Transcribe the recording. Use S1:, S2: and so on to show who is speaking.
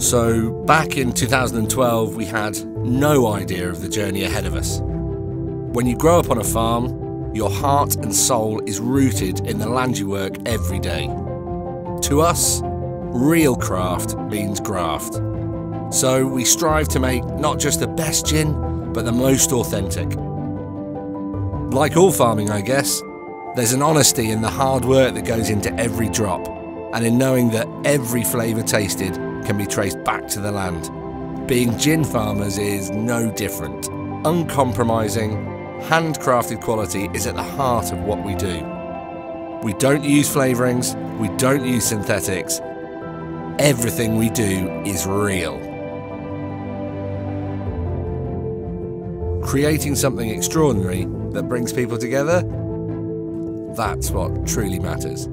S1: So, back in 2012, we had no idea of the journey ahead of us. When you grow up on a farm, your heart and soul is rooted in the land you work every day. To us, real craft means graft. So we strive to make not just the best gin, but the most authentic. Like all farming, I guess, there's an honesty in the hard work that goes into every drop, and in knowing that every flavour tasted can be traced back to the land. Being gin farmers is no different. Uncompromising, handcrafted quality is at the heart of what we do. We don't use flavourings, we don't use synthetics. Everything we do is real. Creating something extraordinary that brings people together, that's what truly matters.